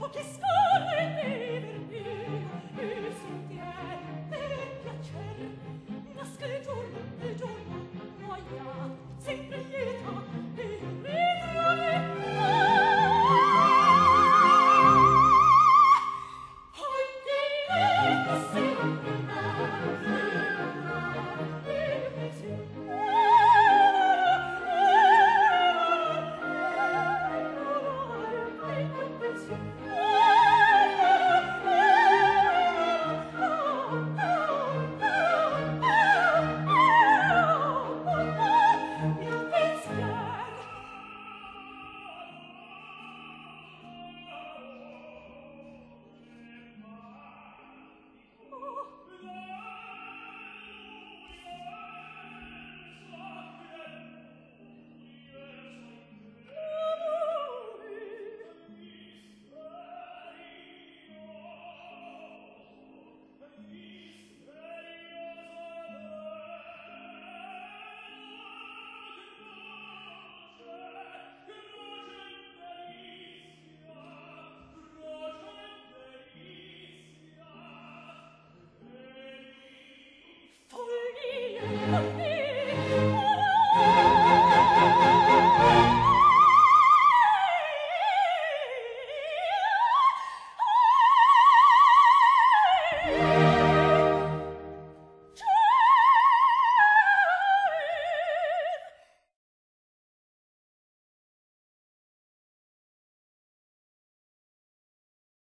oh che scorre